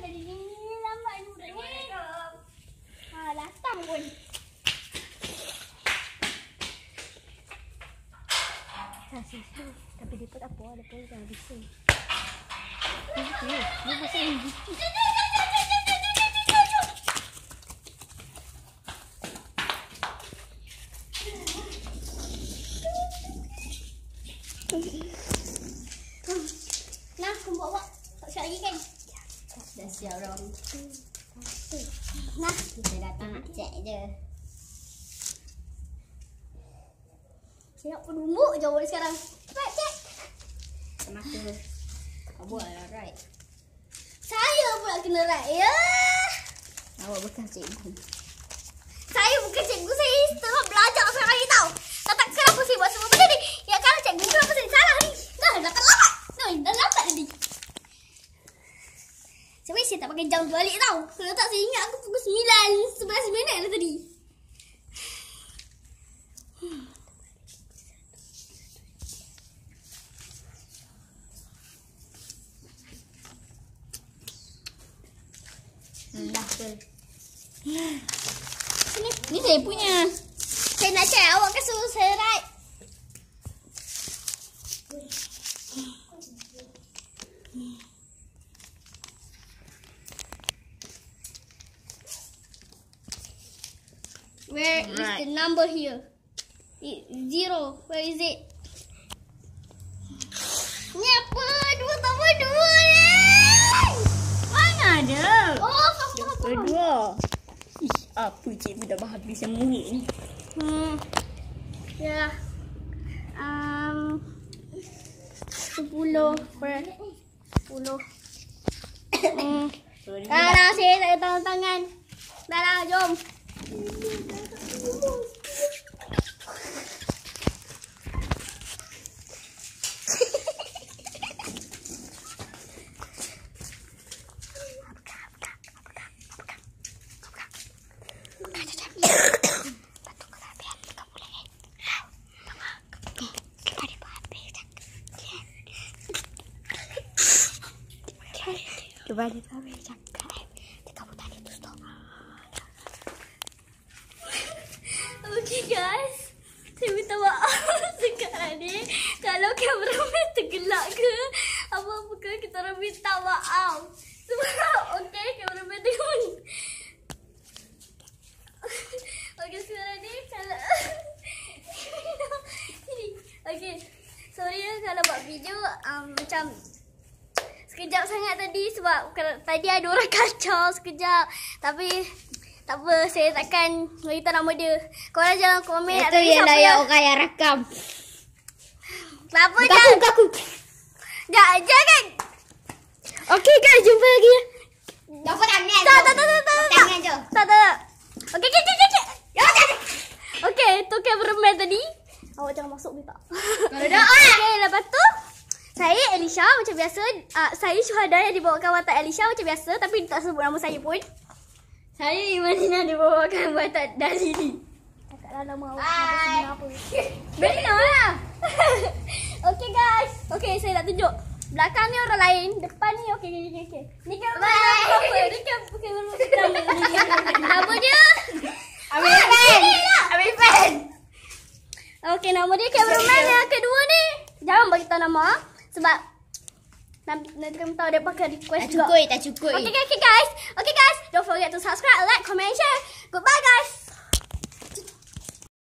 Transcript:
tadi ni lambat ni budak ni. Ha, pun. Kasih tu. Tapi dia pun apa. Dia pun dah ni. Nah, aku bawa. Tak lagi kan? Dah siap dah. Nah, kita datang nak cek je. Nak penumbuk je awak sekarang. Cepat cek. Kenapa? Kau buat lah right. Saya pula kena right ya. Awak bekas cikgu. Saya bukan cikgu saya tengah belajar sekarang ni tau. Tak tak kenapa saya buat semua benda ni. Ya kan cikgu kenapa saya salah ni? Dah dah terlambat. Dah dah lambat tadi. Sebab saya tak pakai jam balik tau. Kalau tak saya ingat aku pukul 9 11 minit lah tadi. Hmm, dah ke? Sini. Ni saya punya. Saya nak cek awak kan suruh saya right. Where is Right. the number here? Zero. Where is it? Ni apa? Dua tambah dua ni. Mana ada? Oh, faham. Kedua. Ih, apa cikgu dah habis yang murid ni? Hmm. Ya. Um. Sepuluh per sepuluh. Hmm. Dah dah saya tak ada tangan-tangan. Dah dah jom. Cuba dia tahu dia cakap. Dia kamu tadi tu stop. Okay guys. Saya minta maaf sekarang ni. Kalau kameraman tergelak ke apa-apa ke kita orang minta maaf. Sebab okay kameraman tengok. Okay sekarang ni kalau. Okay. Sorry ya kalau buat video um, macam sekejap sangat tadi sebab tadi ada orang kacau sekejap. Tapi tak apa, saya takkan beritahu nama dia. Korang jangan komen nak Itu ialah yang yang... orang yang rakam. Kenapa Buka aku, jangan? buka aku. Jangan, jangan. Okey guys, jumpa lagi. Dapat tangan Tak, tak, tak, tak, tak. Tangan je. Tak, tak, tak. Okey, okey, okey, okey. Ya, tak, tak. Okey, tu cameraman tadi. Awak jangan masuk minta. Kalau dah on. Okey, lepas tu saya Elisha macam biasa. Uh, saya syuhada yang dibawakan watak Elisha macam biasa tapi tak sebut nama saya pun. Saya Imanina dibawakan watak Dalili. Cakaplah nama awak apa sebenarnya apa. Benar lah. Okey guys. Okey, saya nak tunjuk. Belakang ni orang lain, depan ni okey okey okey. okey. Ni kan apa? Ni kan bukan nama dia? Ambil pen. Ambil pen. Okey, nama dia cameraman yang kedua ni. Jangan bagi tahu nama sebab nanti nanti kamu tahu dia pakai request Tak juga. cukup, tak cukup. Okay, okay, okay guys. Okay guys, Don't forget to subscribe, like, comment, share. Goodbye, guys.